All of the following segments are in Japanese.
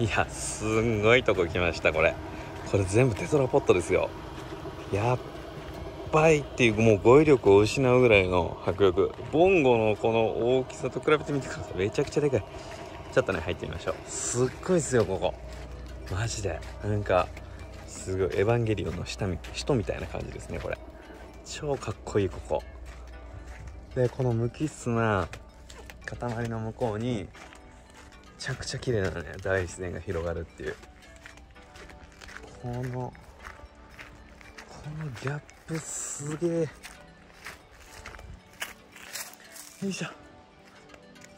いやすんごいとこ来ましたこれ。これ全部テトラポットですよ。やっばいっていうもう語彙力を失うぐらいの迫力。ボンゴのこの大きさと比べてみてください。めちゃくちゃでかい。ちょっとね入ってみましょう。すっごいですよここ。マジで。なんかすごいエヴァンゲリオンの下み人みたいな感じですねこれ。超かっこいいここ。でこの無機質な塊の向こうにちゃくちゃ綺麗なのね大自然が広がるっていう。このこのギャップすげえ。よいしょ。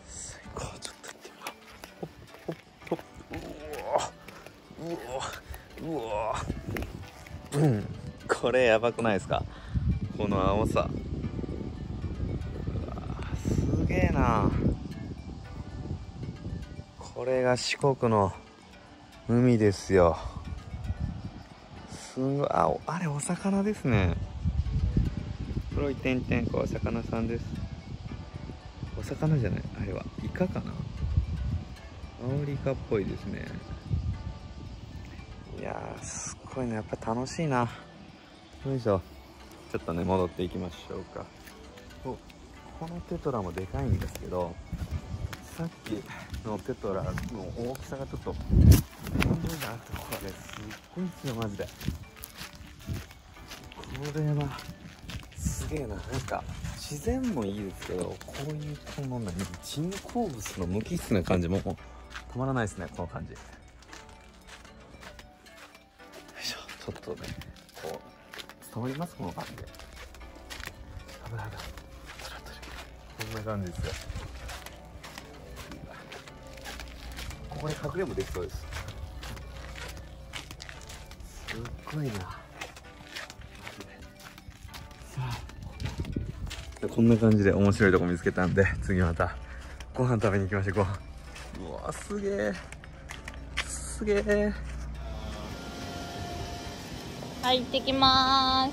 最高。ちょっとやって。みようほっほっほっうわうわうわうんこれやばくないですかこの青さうわすげえなこれが四国の海ですよ。すごいああれお魚ですね。黒い点々こう魚さんです。お魚じゃないあれは。イカかな。アオリカっぽいですね。いやーすっごいね。やっぱ楽しいな。よいしょ。ちょっとね戻っていきましょうか。おこのテトラもでかいんですけどさっきのテトラの大きさがちょっと天井じゃなこれすっごいですよマジで。これはすげえななんか自然もいいですけどこういうこの何人工物の無機質な感じもたまらないですねこの感じ。よいしょ。ちょっとねこう伝わりますこの感じで。危ない危ない。こんな感じですよ。ここに隠れもできそうです。すっごいな。さあ。こんな感じで面白いとこ見つけたんで次また。ご飯食べに行きましょうご飯。うわすげえすげえはい行ってきます。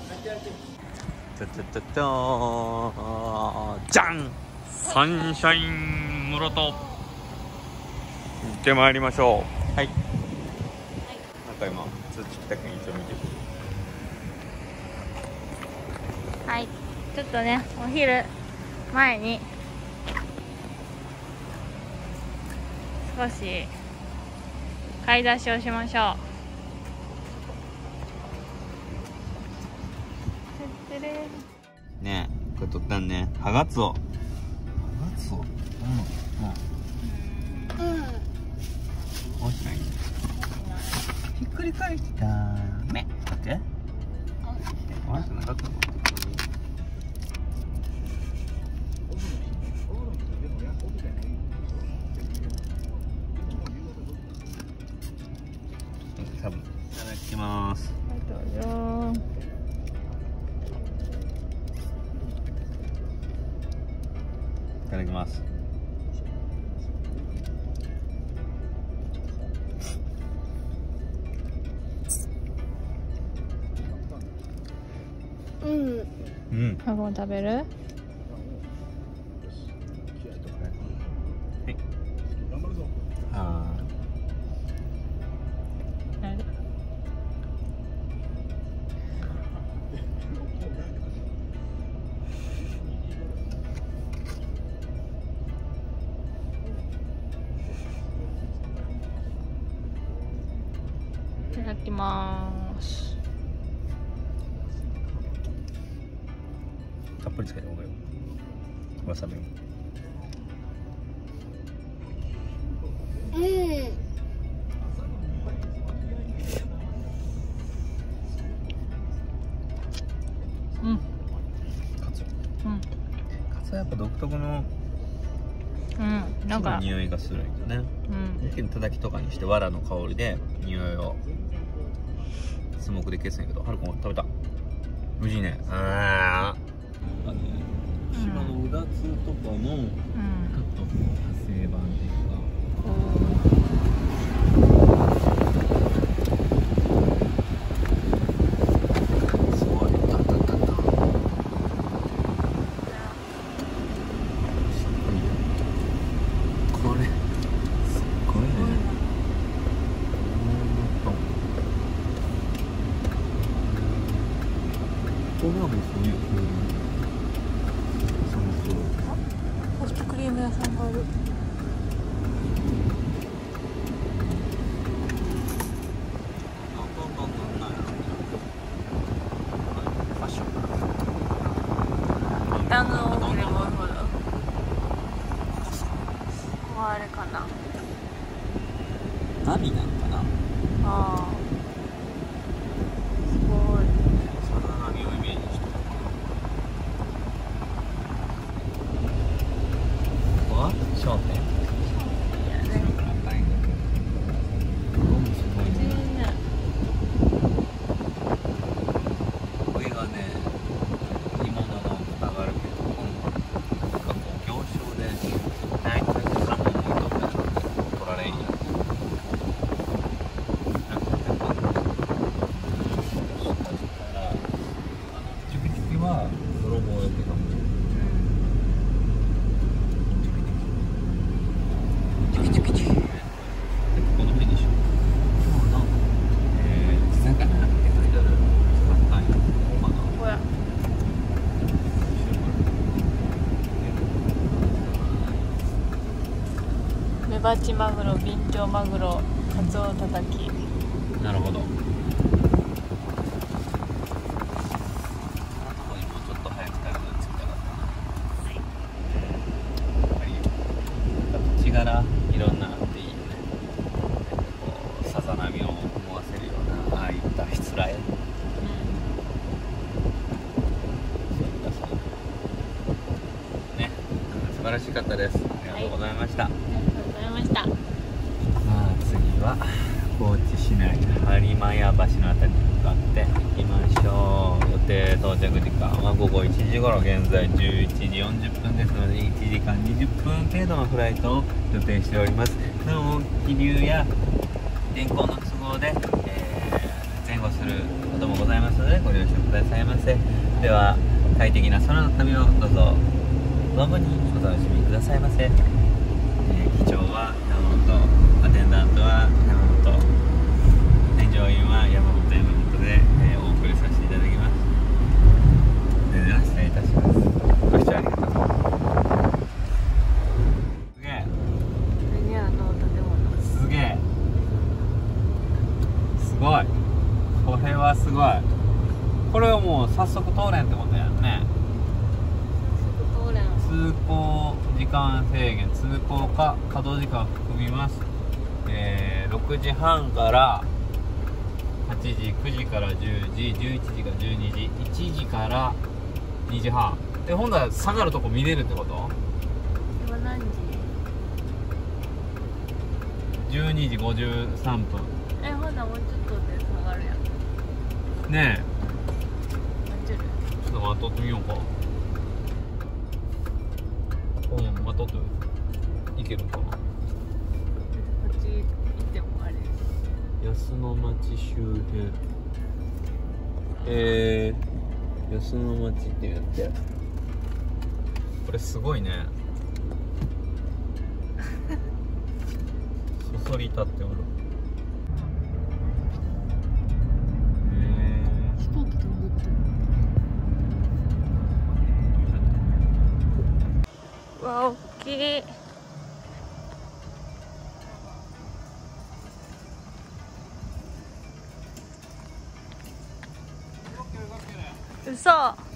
ちゃちゃちゃちゃー。じゃんサンシャイン室戸行ってまいりましょう。はい、なんか今通知来たくん一応見て。はい。ちょっとねお昼前に少し買い出しをしましょう。ねえこれ取ったんね。ハガツオ。ハガツオ？うんうん大きないひっくり返した目だって。あれじゃなかったの多分。いただきます。うん。うん。ハ食べる？たっぷりつけておこうよわさびも。うん。カツ。うん。カツはやっぱ独特のうん。なんか。匂いがするんだよね。うん。一気きとかにして藁の香りで匂いをスモークで消すんやけどはるくん食べた。無事ね。ああね島のうだつとかのうんちょっと派生版っていうかすごいタタタタこれすっごいね屋さんがあるどんどんどんどんなんやろファッション段が大きれば多いほどここはあれかな波なんかなああすごいさざ波をイメージしてるここは商店いやねすごい全然ね上がね鋳物の蓋があるけどなんかこう行商で内閣3本もいとったら取られんやなんかやっぱ下からあのチュキチュキは泥棒よけがチュキチュキチュキでここの辺でしょ今日のえー地魚って書いてあるはいほんまなここやメバチマグロビンチョウマグロカツオたたきなるほど。このとこにもうちょっと早く食べたら着きたかったな。はい。土地柄いろんなあっていいよね。こうさざ波を思わせるようなああいったしつらえ。そういったそうね。素晴らしかったです。ありがとうございました。ありがとうございましたさあ次は高知市内播磨屋橋のあたりに向かって行きましょう予定到着時間は午後1時頃現在11時40分ですので1時間20分程度のフライトを予定しております。なお気流や天候の都合で、えー前後することもございますのでご了承くださいませ。では快適な空の旅をどうぞ。存分にお楽しみくださいませ。えー機長は山本アテンダントは山本添乗員は山本山本で、えーお送りさせていただきますそれでは失礼いたしますご視聴ありがとうすげえ何あの建物すげえすごいこい。これはもう早速通れんってことやんね。通れん通行時間制限通行か稼働時間を含みます、えー6時半から8時9時から10時11時から12時1時から2時半。で今度は下がるとこ見れるってこと？今何時？12時53分えほなもうちょっとで下がるやんねえ。ちょっと待っとってみようか。うん待っとっていけるかな？こっち行ってもあれ安野町周辺。えー、安野町って言って。これすごいね。そそり立っておるき。い嘘。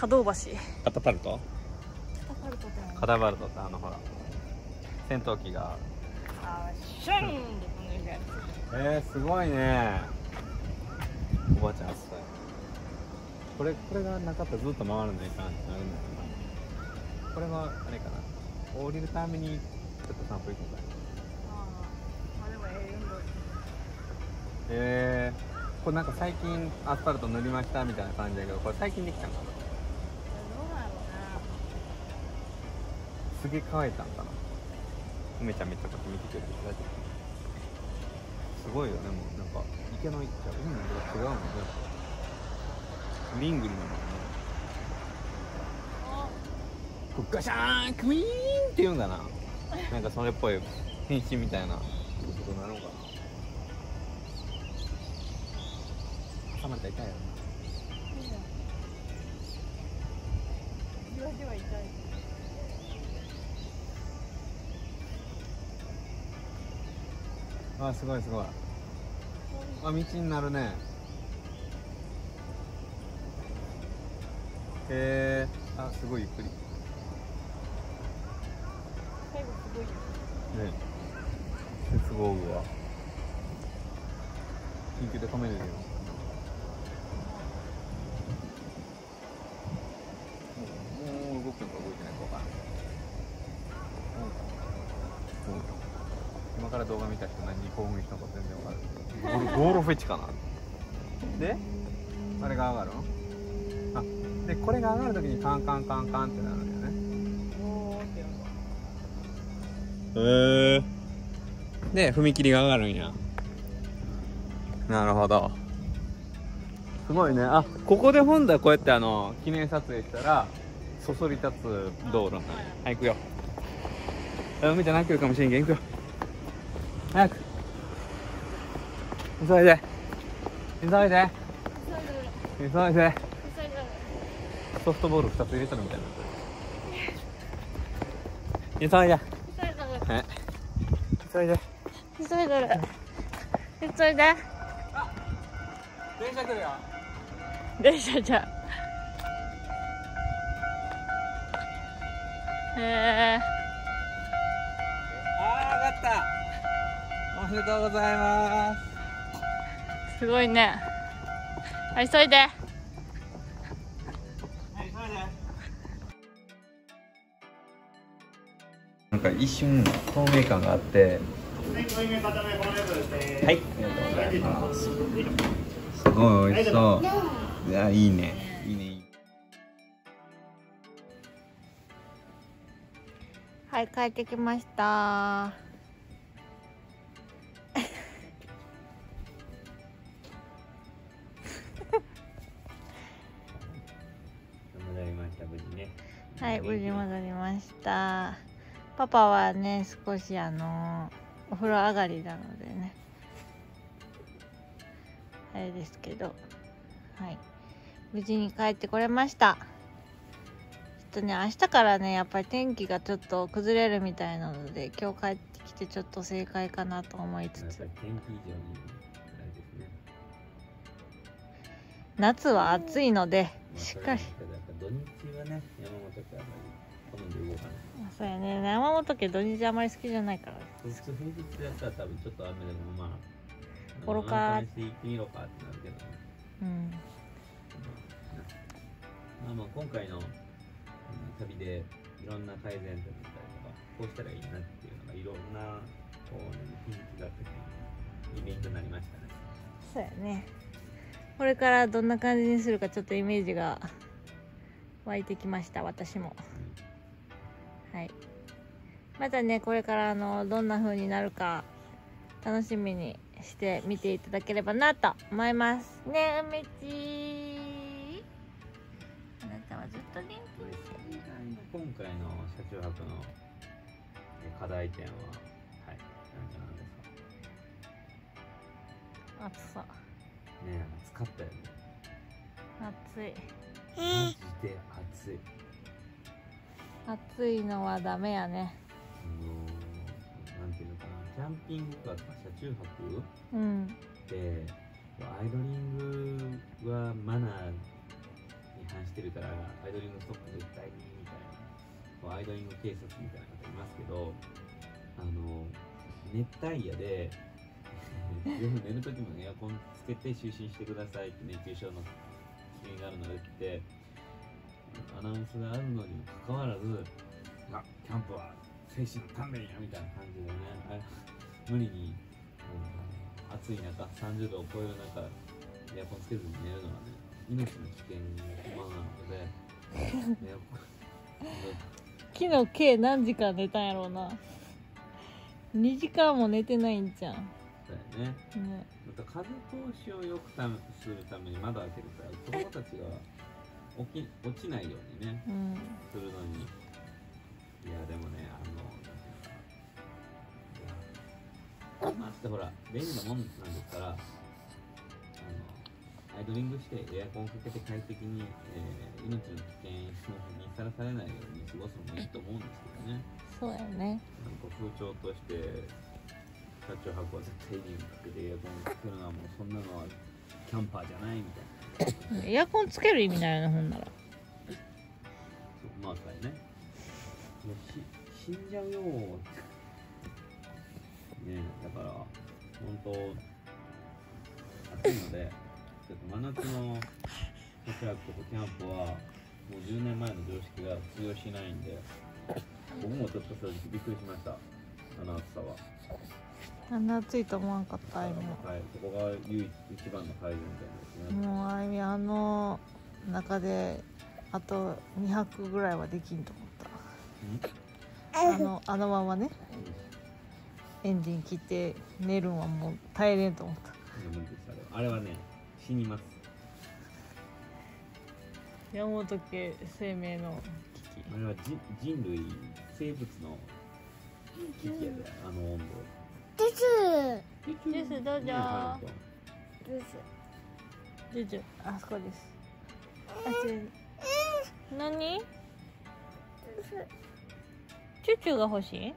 可動橋。カタパルト？カタパルトってカタパルトってあのほら戦闘機が。あシュンって飛んでるやえー、すごいね。おばあちゃんあっさいこれこれがなかったらずっと回るのいかんってなるんだよな。これはあれかな。降りるためにちょっと散歩行くんだよああまあでもええ運動。えー、これなんか最近アスファルト塗りましたみたいな感じだけどこれ最近できたんかなどうなのすげえ乾いたんかな？梅ちゃんめっちゃこっち見てくれて大丈夫？すごいよねもう。なんか池のじゃ海の色が違うもんね。リングリのね。こうガシャーンクイーンって言うんだな？なんかそれっぽい変身みたいな。ことなのかな。挟まれたら痛いよね。じわじわ痛いあすごいすごい。あ道になるね。へえあすごいゆっくり。ね最後すごいよ。鉄棒具は。緊急で止めれるよもうもう動くのか動いてないか分からんうんうん今から動画見た人何に興奮したのか全然分かる。ゴールフェチかな。であれが上がるの？あでこれが上がるときにカンカンカンカンってなるんだよねへえで踏切が上がるんや。なるほど。すごいね。あここで本来こうやってあの記念撮影したらそそり立つ道路なんや。はい行くよ。あ海じゃなくるかもしれんけん行くよ早く。急いで。急いで。急いで。ソフトボール2つ入れたのみたいにな。急いで。急いで。急いで。急いで。る急いで。電車来るよ。電車じゃ。へえあー上がったおめでとうございますすごいねはい急いではい急いでなんか一瞬透明感があってはい、ありがとうございます。すごい美味しそう。いや、いいね。いいね。いいねはい帰ってきましたはい無事戻りました。パパはね少しあのお風呂上がりなのでね。あれですけど。はい。無事に帰ってこれました。ちょっとね明日からねやっぱり天気がちょっと崩れるみたいなので今日帰ってきてちょっと正解かなと思いつつ。夏は暑いのでまあしっかり土日はね、山本ってあまり好んで動かない。そうやね山本家土日あまり好きじゃないから平日やったら多分ちょっと雨でもまあ、愚か試して行ってみろかってなるけどね。うんまあまあ今回のうん旅でいろんな改善点だったりとか、こうしたらいいなっていうのがいろんなこう、ね、気づきがあってね、いい勉強になりましたね。そうやねこれからどんな感じにするかちょっとイメージが湧いてきました私も。はい。またねこれからあのどんな風になるか楽しみにして見ていただければなと思います。ね梅ちあなたはずっと元気今回の車中泊のえ課題点は、はい、何ですか暑さねえ、暑かったよね。暑いマジで暑い。暑いのはダメやね。あのなんていうのかな、キャンピングカーとか車中泊？うん。って、アイドリングはマナーに反してるから、アイドリングストップ絶対にみたいな、アイドリング警察みたいな方いますけど、あの、熱帯夜で、夜寝るときもエアコンつけて就寝してくださいって熱中症の危険があるのでって、アナウンスがあるのにもかかわらず、あキャンプは精神の鍛錬やみたいな感じでね、あ無理に、うん暑い中、30度を超える中、エアコンつけずに寝るのはね、命の危険のままなので、エアコン昨日計何時間寝たんやろうな。2時間も寝てないんじゃんそうやね。ねまた風通しを良くたするために窓開けるから子供たちが起き落ちないようにねうん。するのに。いやでもねあのなんていうのかないや車ってほら便利なもんなんですからあのアイドリングしてエアコンかけて快適に、えー命の危険にさらされないように過ごすのもいいと思うんですけどね。そうやね。なんか風潮として車中泊は絶対にかけてエアコンかけるのはもうそんなのはキャンパーじゃないみたいな。エアコンつける意味ないよねほんなら。そうまあそうやねいやし死んじゃうよねだから本当暑いのでちょっと真夏の車中泊とかキャンプはもう10年前の常識が通用しないんで僕もちょっと正直びっくりしました。あの暑さはあんな暑いと思わんかった今。はい、そこが唯一一番の改善点ですね。もうあいみあの中であと2泊ぐらいはできんと思った。あのあのままね。エンジン切って寝るんはもう耐えれんと思った。あれは。ね、死にます。山本家生命の危あれは人人類、生物の危機やで、あの温度。ですジュースどうぞ。ねハルです機ジュジュあそこです。あち何？チュチュが欲しい？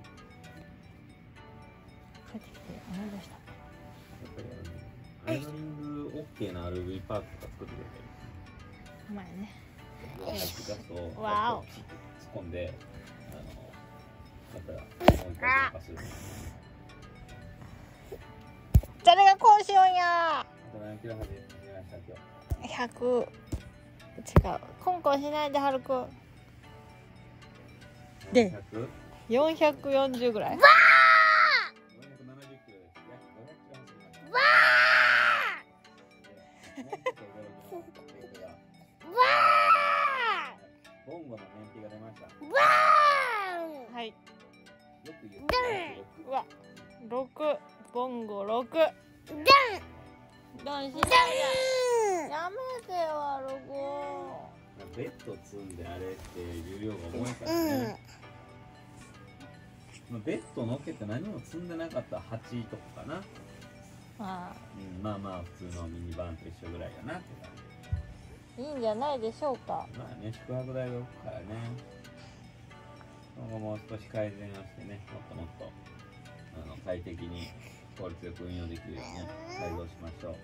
帰ってきて思い出した。トンやっぱりあの、アイドリング OK な RV パークとか作ってくうまいねれたらいいですよ。ガスを、突っ込んで、あの、だったら、もう一回動かすうしようんやあと何キロ走りました今日？100違う。コンコンしないではるくんで400 440ぐらいド乗っけて何も積んでなかったら8とかかな。まうん、まあまあ普通のミニバンと一緒ぐらいやなって感じ。あいいんじゃないでしょうかまあね、宿泊代が浮くからね。今後もう少し改善をしてね、もっともっとあの快適に効率よく運用できるようにね、改造しましょ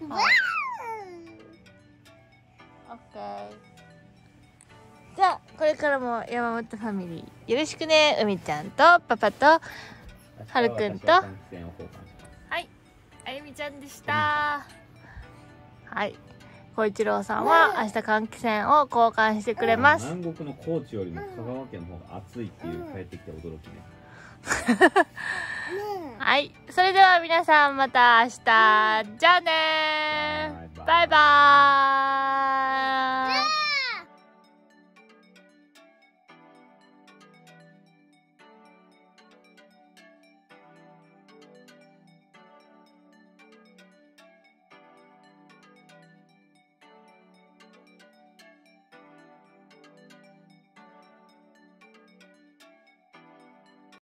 う。はいオッケーじゃあこれからも山本ファミリーよろしくねうみちゃんとパパとはるくんと？は。い。あゆみちゃんでした。はい。小一郎さんは明日換気扇を交換してくれます。南国の高知よりも香川県の方が暑いっていう帰ってきた驚きね。はい。それでは皆さんまた明日。じゃあねバイバイ。バイバーイ